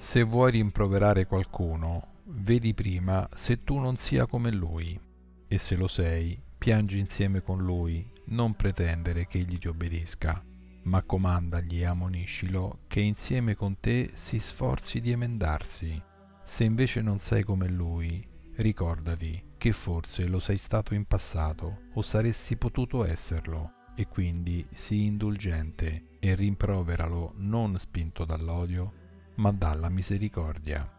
Se vuoi rimproverare qualcuno, vedi prima se tu non sia come lui, e se lo sei, piangi insieme con lui, non pretendere che egli ti obbedisca, ma comandagli e ammoniscilo che insieme con te si sforzi di emendarsi. Se invece non sei come lui, ricordati che forse lo sei stato in passato o saresti potuto esserlo, e quindi sii indulgente e rimproveralo non spinto dall'odio, ma dalla misericordia.